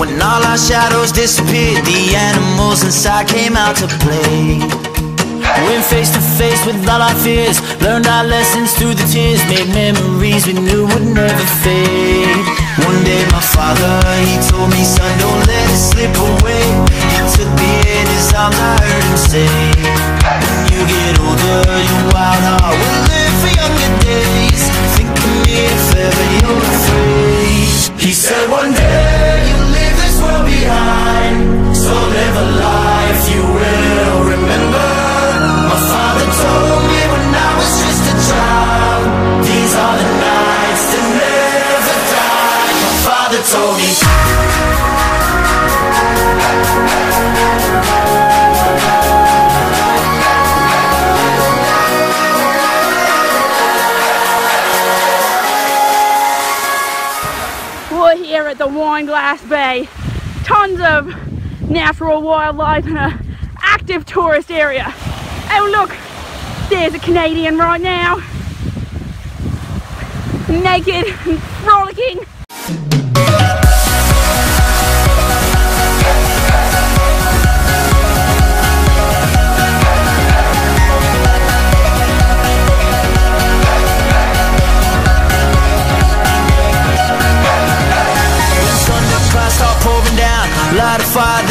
When all our shadows disappeared The animals inside came out to play. Went face to face with all our fears Learned our lessons through the tears Made memories we knew would never fade. One day my father, he told me Son, don't let it slip away. He took me in his arms, I heard him say. When you get older, your wild heart will live. We're here at the Wineglass Bay. Tons of natural wildlife and a active tourist area. Oh look, there's a Canadian right now. Naked and frolicking.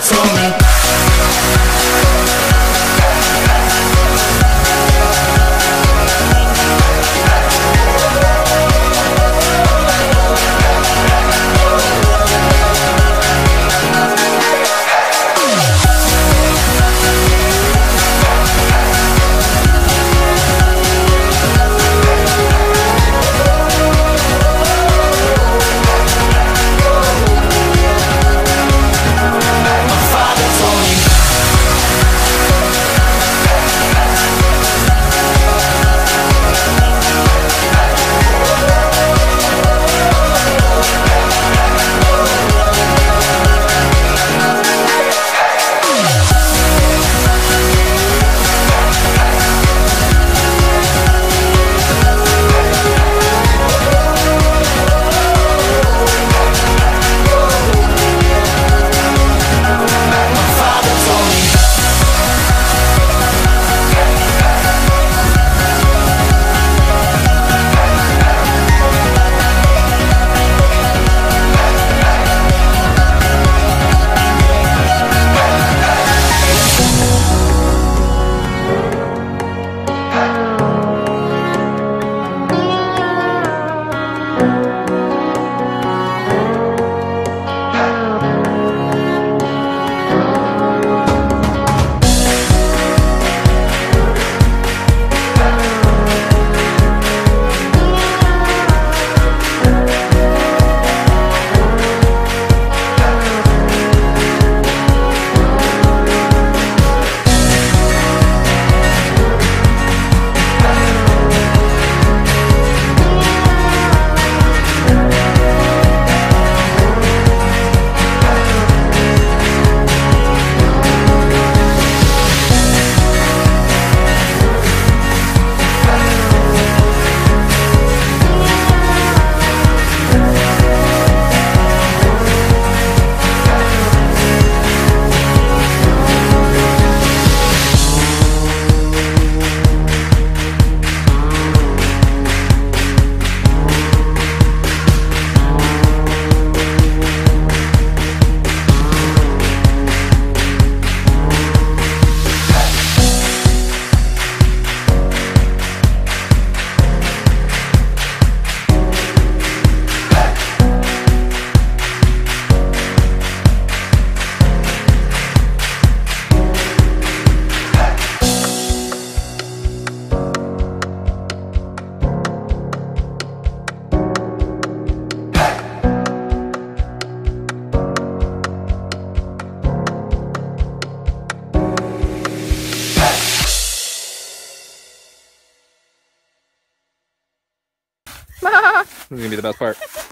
die My me this is gonna be the best part.